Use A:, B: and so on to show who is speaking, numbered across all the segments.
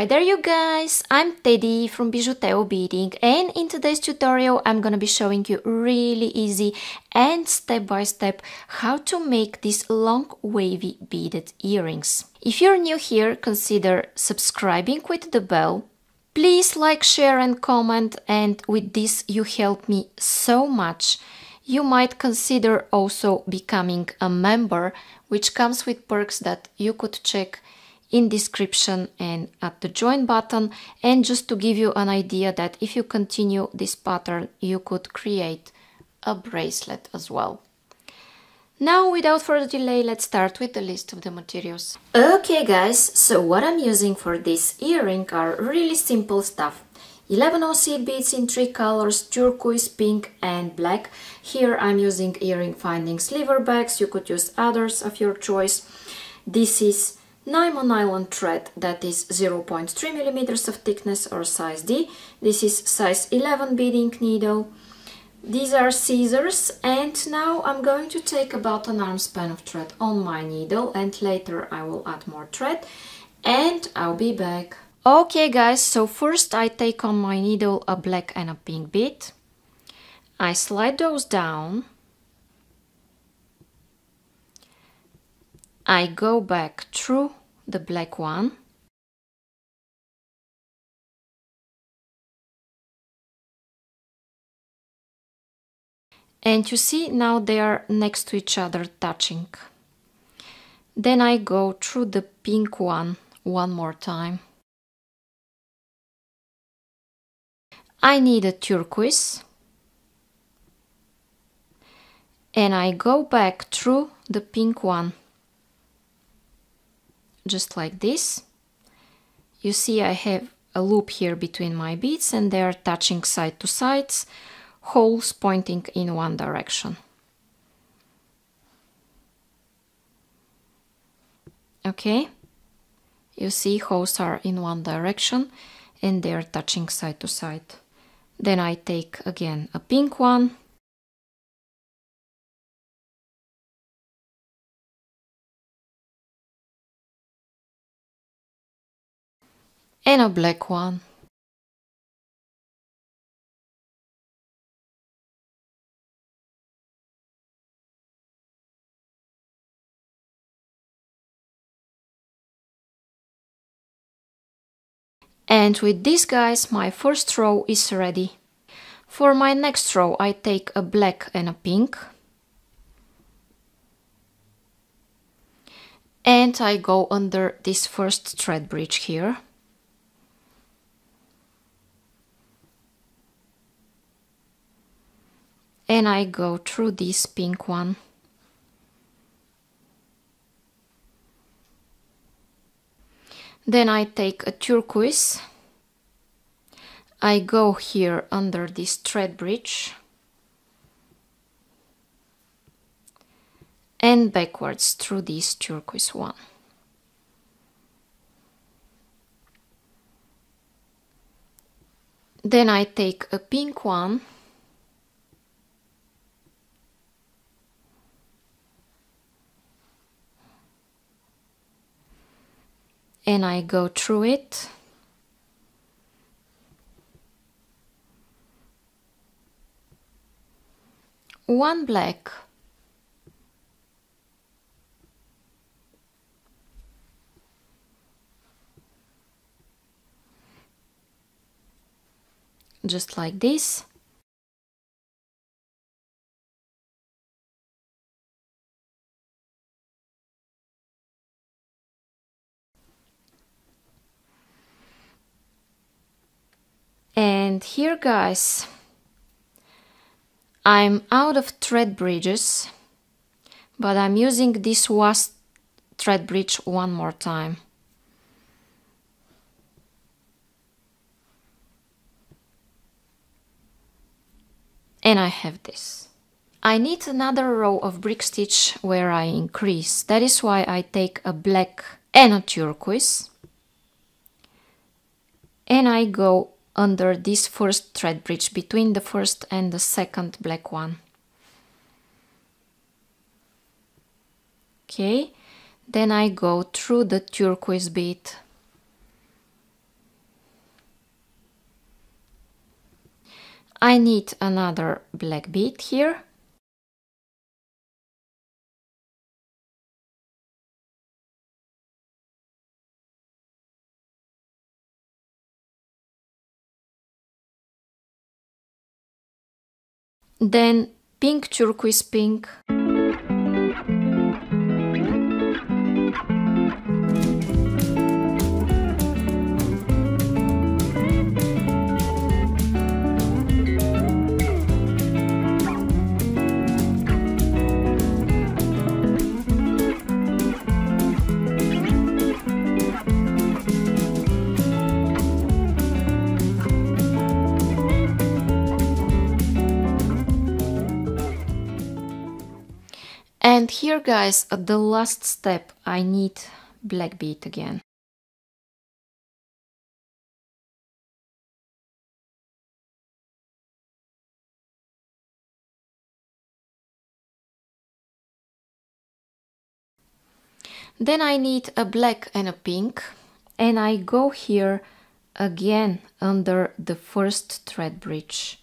A: Hi there you guys, I'm Teddy from BijuTeo Beading and in today's tutorial I'm gonna be showing you really easy and step by step how to make these long wavy beaded earrings. If you're new here, consider subscribing with the bell. Please like, share and comment and with this you help me so much. You might consider also becoming a member which comes with perks that you could check in description and at the join button and just to give you an idea that if you continue this pattern you could create a bracelet as well. Now without further delay let's start with the list of the materials. Okay guys, so what I'm using for this earring are really simple stuff. 11 seed beads in three colors, turquoise, pink and black. Here I'm using earring finding sliver bags, you could use others of your choice. This is Nymo nylon thread that is 0.3 millimeters of thickness or size D. This is size 11 beading needle. These are scissors and now I'm going to take about an arm span of thread on my needle and later I will add more thread and I'll be back. Okay guys, so first I take on my needle a black and a pink bead. I slide those down I go back through the black one. And you see now they are next to each other touching. Then I go through the pink one one more time. I need a turquoise. And I go back through the pink one just like this. You see I have a loop here between my beads and they are touching side to sides, holes pointing in one direction. Okay, you see holes are in one direction and they are touching side to side. Then I take again a pink one and a black one. And with this guys, my first row is ready. For my next row, I take a black and a pink. And I go under this first thread bridge here. And I go through this pink one. Then I take a turquoise. I go here under this thread bridge and backwards through this turquoise one. Then I take a pink one and I go through it. One black. Just like this. And here guys, I'm out of thread bridges, but I'm using this wasp thread bridge one more time. And I have this. I need another row of brick stitch where I increase. That is why I take a black and a turquoise. And I go under this first thread bridge between the first and the second black one. Okay, then I go through the turquoise bead. I need another black bead here Then pink turquoise pink. And here guys, at the last step, I need black bead again. Then I need a black and a pink. And I go here again under the first thread bridge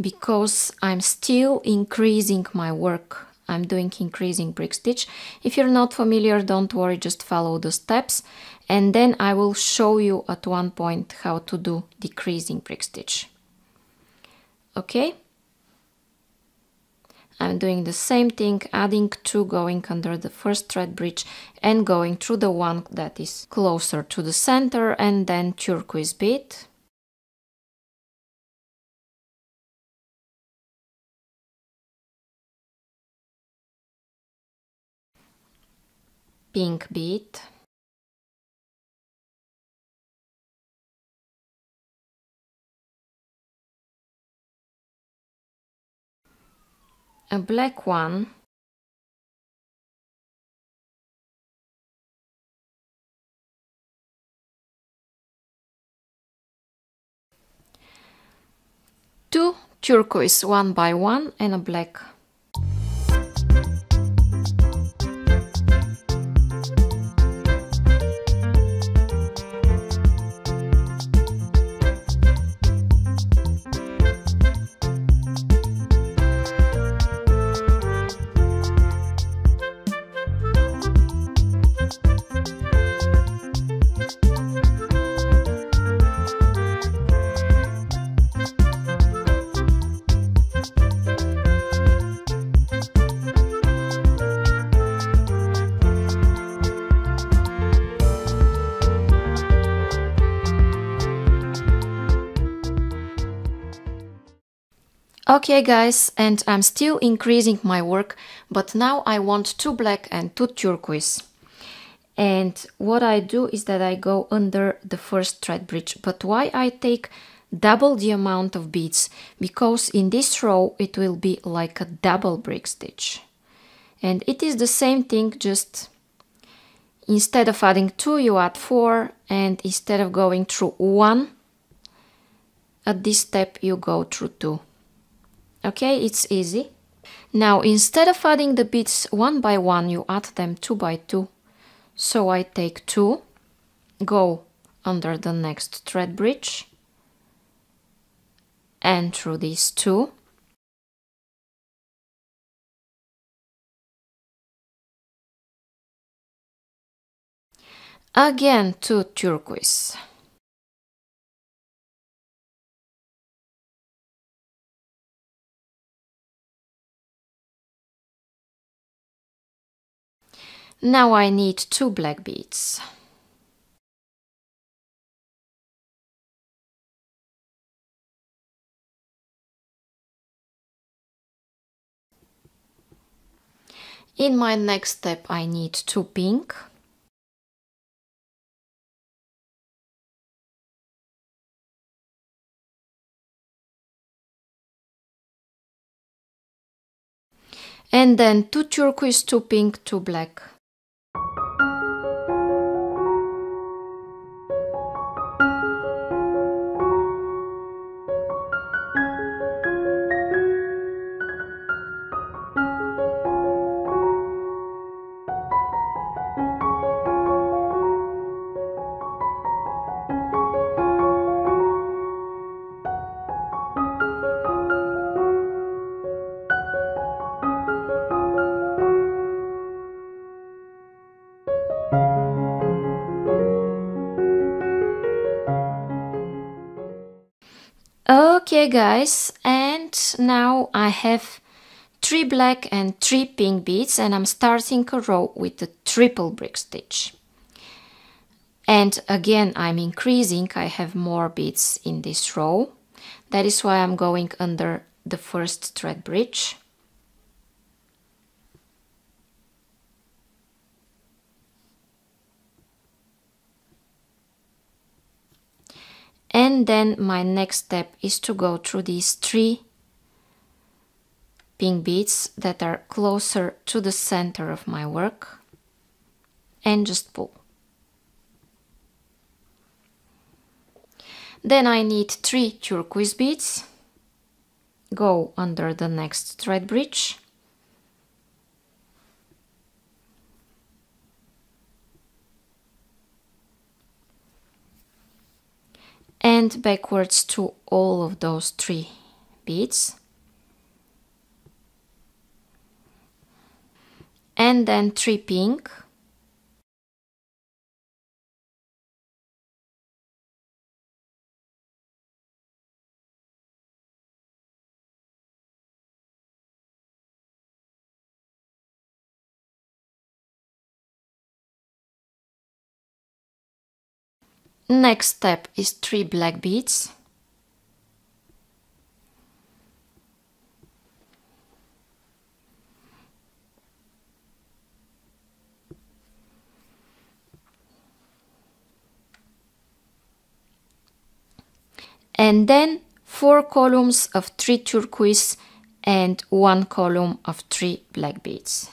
A: because I'm still increasing my work I'm doing increasing brick stitch. If you're not familiar, don't worry, just follow the steps. And then I will show you at one point how to do decreasing brick stitch. Okay? I'm doing the same thing, adding two going under the first thread bridge and going through the one that is closer to the center and then turquoise bead. Pink bead a black one. Two turquoise one by one and a black Okay guys, and I'm still increasing my work, but now I want two black and two turquoise. And what I do is that I go under the first thread bridge. But why I take double the amount of beads? Because in this row it will be like a double brick stitch. And it is the same thing, just instead of adding two you add four and instead of going through one at this step you go through two okay it's easy. Now instead of adding the beads one by one you add them two by two. So I take two go under the next thread bridge and through these two again two turquoise Now I need two black beads. In my next step I need two pink. And then two turquoise, two pink, two black. Guys and now I have three black and three pink beads and I'm starting a row with the triple brick stitch. And again I'm increasing. I have more beads in this row. That is why I'm going under the first thread bridge and then my next step is to go through these three pink beads that are closer to the center of my work. And just pull. Then I need three turquoise beads, go under the next thread bridge and backwards to all of those three beads and then three pink Next step is three black beads. And then four columns of three turquoise and one column of three black beads.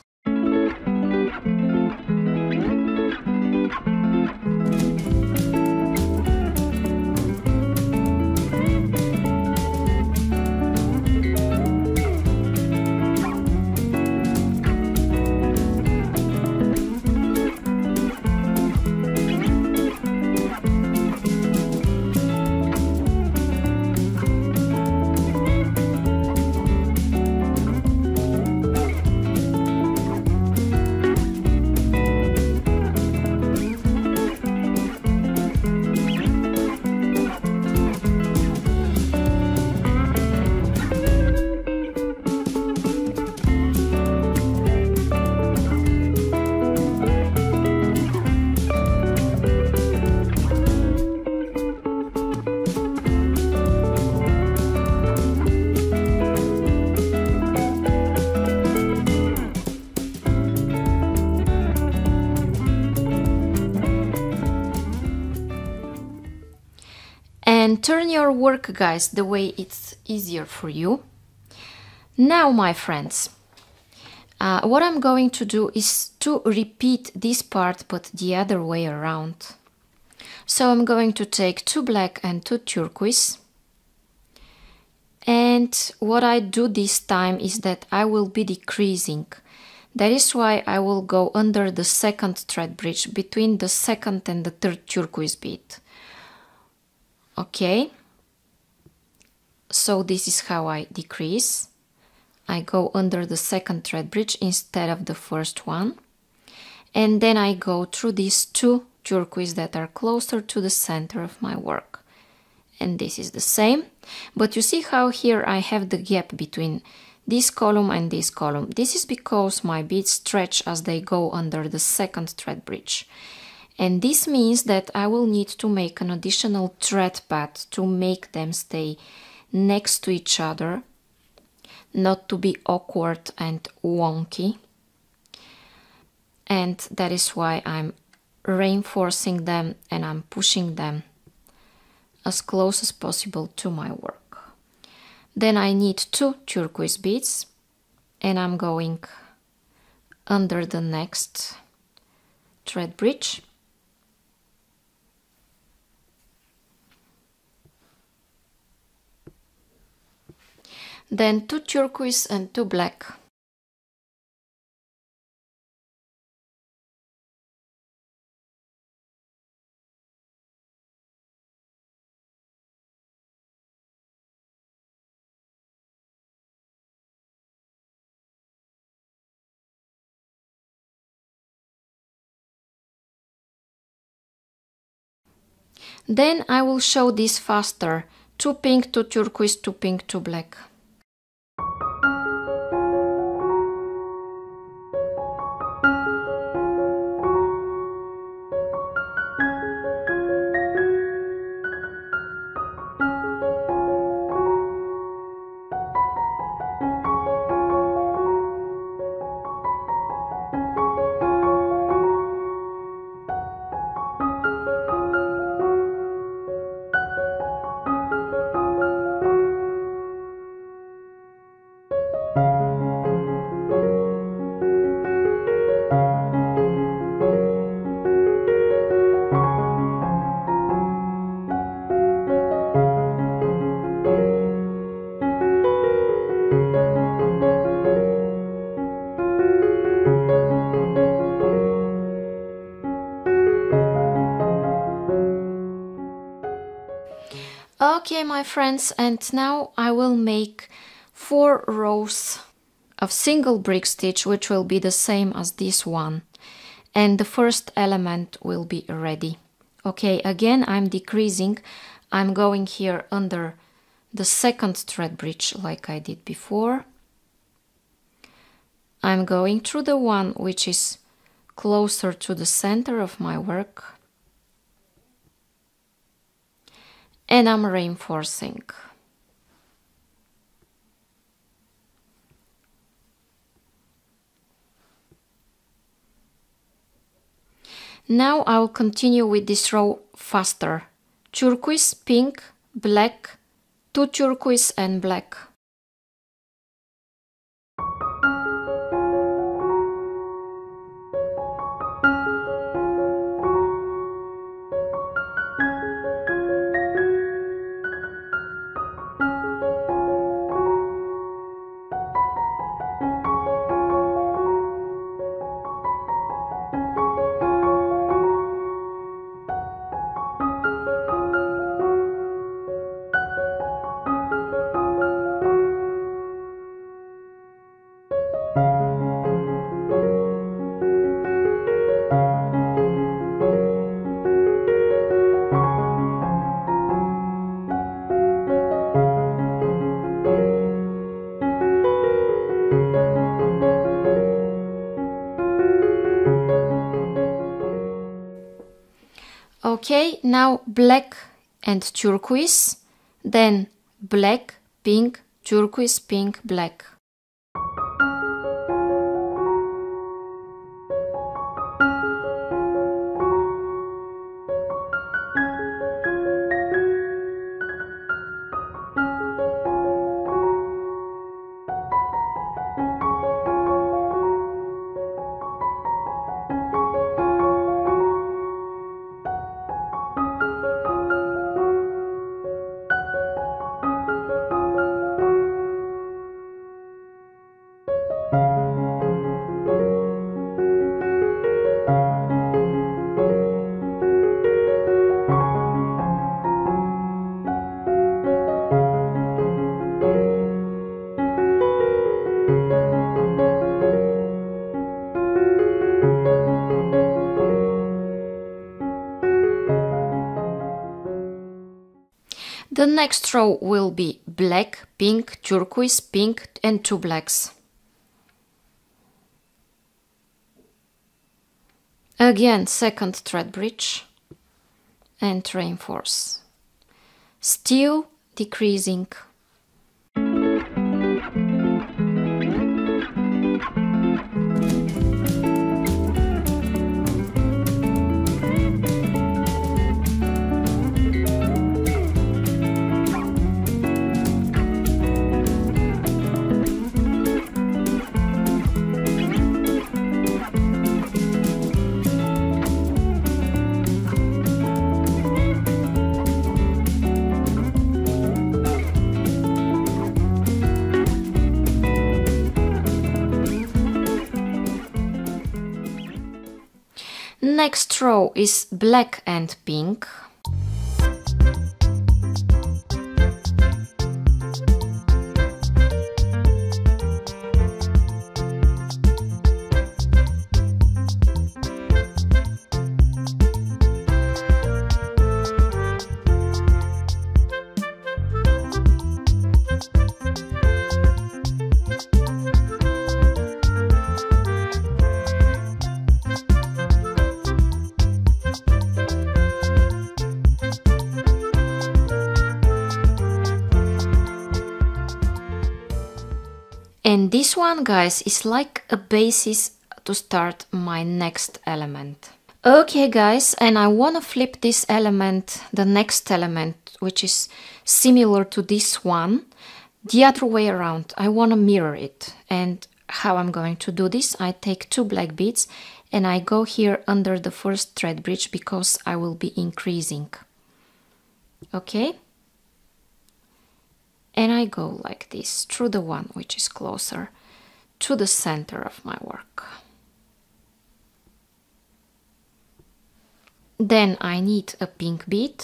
A: Turn your work guys the way it's easier for you. Now my friends, uh, what I'm going to do is to repeat this part but the other way around. So I'm going to take two black and two turquoise and what I do this time is that I will be decreasing. That is why I will go under the second thread bridge between the second and the third turquoise bead okay. So this is how I decrease. I go under the second thread bridge instead of the first one. And then I go through these two turquoise that are closer to the center of my work. And this is the same. But you see how here I have the gap between this column and this column. This is because my beads stretch as they go under the second thread bridge and this means that I will need to make an additional thread pad to make them stay next to each other not to be awkward and wonky and that is why I'm reinforcing them and I'm pushing them as close as possible to my work. Then I need two turquoise beads and I'm going under the next thread bridge then two turquoise and two black. Then I will show this faster two pink, two turquoise, two pink, two black. My friends, and now I will make four rows of single brick stitch, which will be the same as this one. And the first element will be ready. Okay, again, I'm decreasing. I'm going here under the second thread bridge like I did before. I'm going through the one which is closer to the center of my work and I'm reinforcing. Now I will continue with this row faster. Turquoise, pink, black, two turquoise and black. Okay, now black and turquoise, then black, pink, turquoise, pink, black. The next row will be black, pink, turquoise, pink and two blacks. Again second thread bridge and reinforce. Still decreasing Next row is black and pink. One, guys, is like a basis to start my next element. Okay, guys, and I want to flip this element, the next element, which is similar to this one, the other way around. I want to mirror it. And how I'm going to do this, I take two black beads and I go here under the first thread bridge because I will be increasing. Okay? And I go like this through the one which is closer to the center of my work. Then I need a pink bead.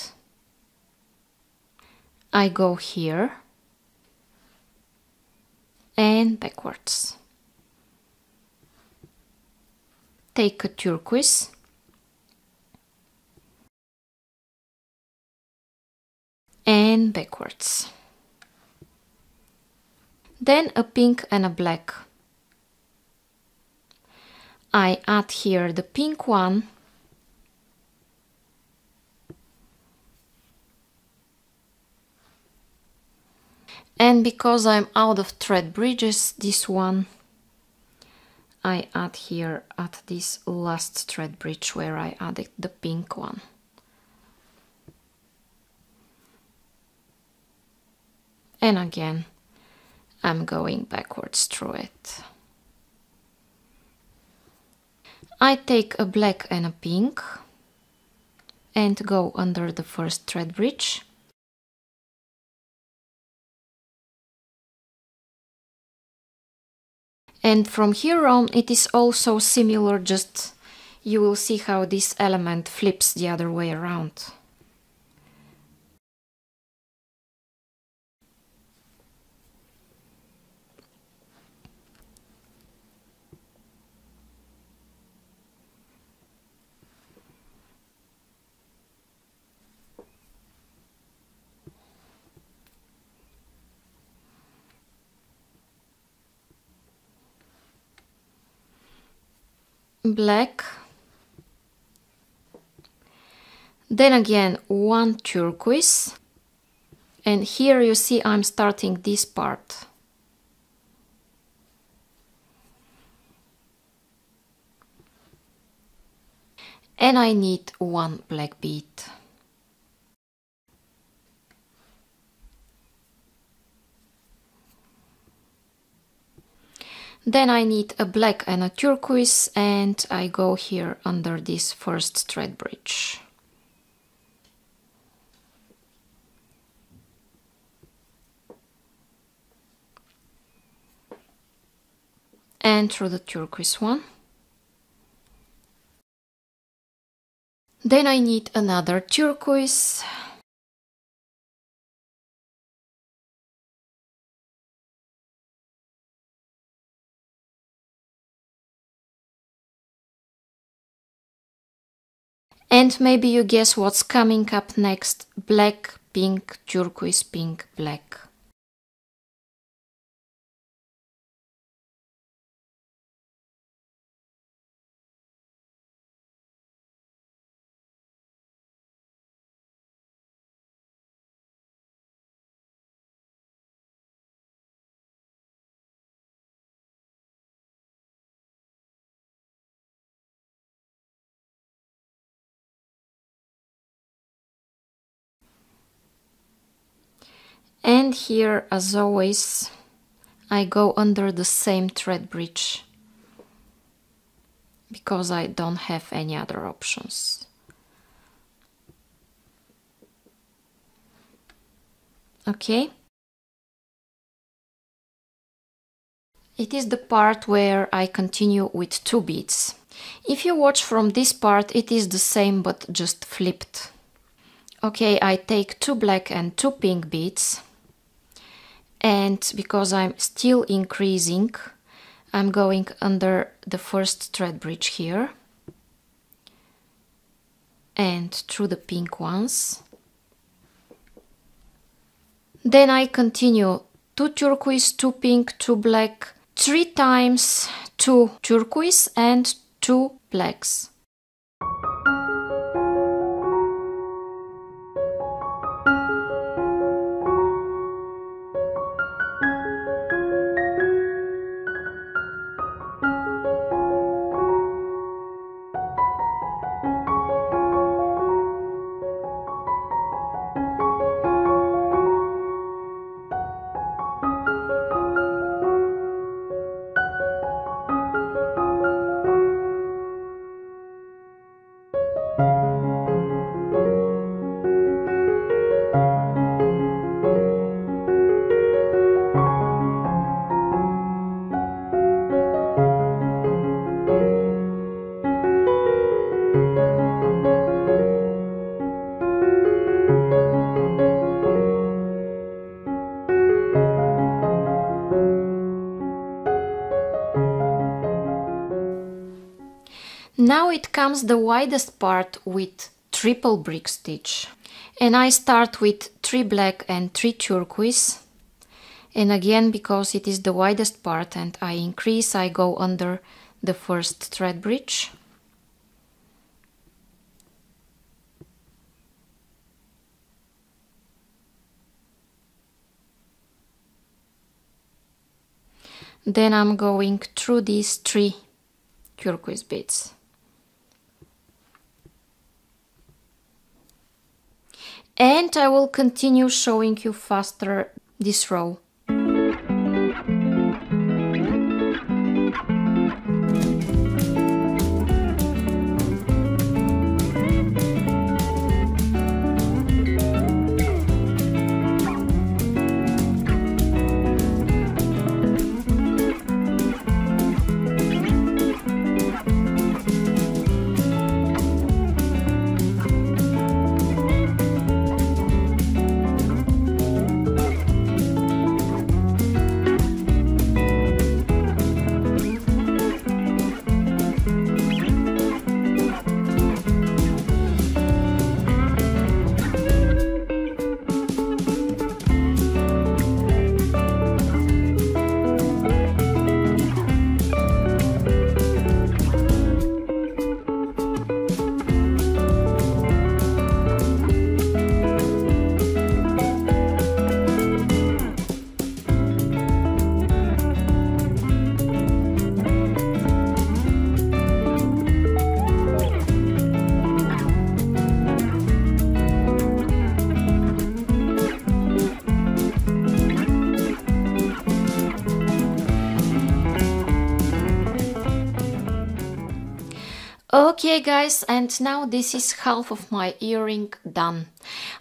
A: I go here and backwards. Take a turquoise. And backwards. Then a pink and a black. I add here the pink one. And because I'm out of thread bridges this one I add here at this last thread bridge where I added the pink one. And again I'm going backwards through it I take a black and a pink and go under the first thread bridge and from here on it is also similar just you will see how this element flips the other way around. Black. Then again one turquoise. And here you see I'm starting this part. And I need one black bead Then I need a black and a turquoise and I go here under this first thread bridge. And through the turquoise one. Then I need another turquoise And maybe you guess what's coming up next. Black, pink, turquoise, pink, black. And here as always I go under the same thread bridge because I don't have any other options. Okay? It is the part where I continue with two beads. If you watch from this part, it is the same but just flipped. Okay, I take two black and two pink beads and because I'm still increasing I'm going under the first thread bridge here. And through the pink ones. Then I continue. Two turquoise, two pink, two black, three times two turquoise and two blacks. Now it comes the widest part with triple brick stitch. And I start with 3 black and 3 turquoise. And again, because it is the widest part and I increase, I go under the first thread bridge. Then I'm going through these three turquoise beads. And I will continue showing you faster this row. Okay guys, and now this is half of my earring done.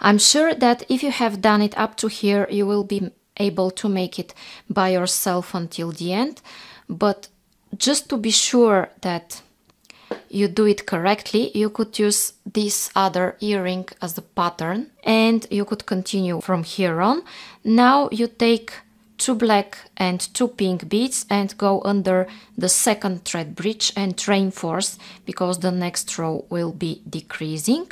A: I'm sure that if you have done it up to here, you will be able to make it by yourself until the end. But just to be sure that you do it correctly, you could use this other earring as the pattern and you could continue from here on. Now you take two black and two pink beads and go under the second thread bridge and reinforce because the next row will be decreasing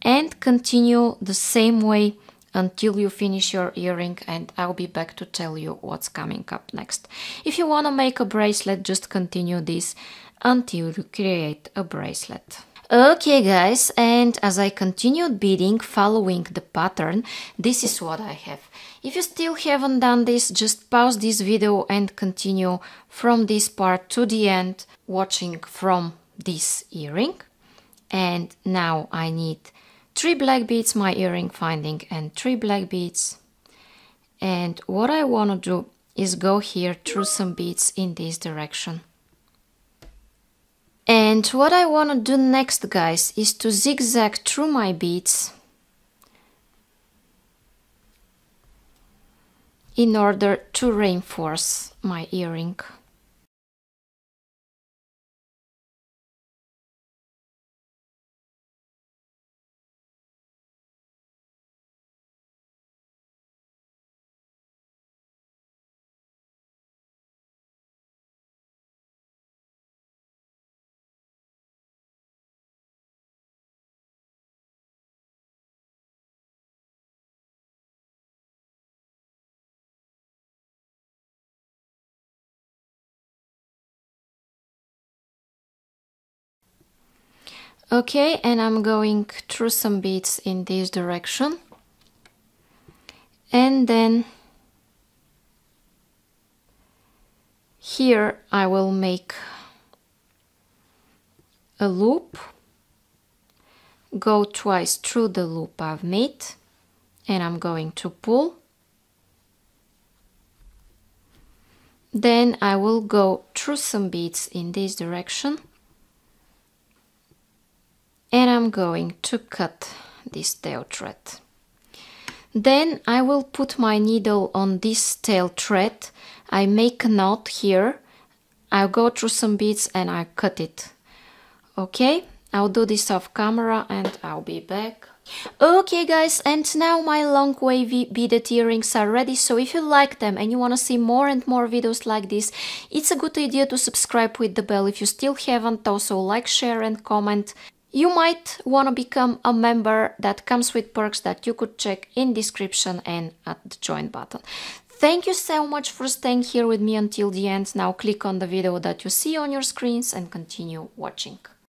A: and continue the same way until you finish your earring and I'll be back to tell you what's coming up next. If you want to make a bracelet, just continue this until you create a bracelet. Okay guys, and as I continued beading following the pattern, this is what I have. If you still haven't done this, just pause this video and continue from this part to the end, watching from this earring. And now I need three black beads, my earring finding, and three black beads. And what I want to do is go here through some beads in this direction. And what I want to do next, guys, is to zigzag through my beads in order to reinforce my earring. Okay, and I'm going through some beads in this direction. And then here I will make a loop, go twice through the loop I've made, and I'm going to pull. Then I will go through some beads in this direction and I'm going to cut this tail thread. Then I will put my needle on this tail thread. I make a knot here. I'll go through some beads and I cut it. Okay, I'll do this off camera and I'll be back. Okay guys, and now my long wavy beaded earrings are ready, so if you like them and you want to see more and more videos like this, it's a good idea to subscribe with the bell if you still haven't, also like, share and comment. You might want to become a member that comes with perks that you could check in description and at the join button. Thank you so much for staying here with me until the end. Now click on the video that you see on your screens and continue watching.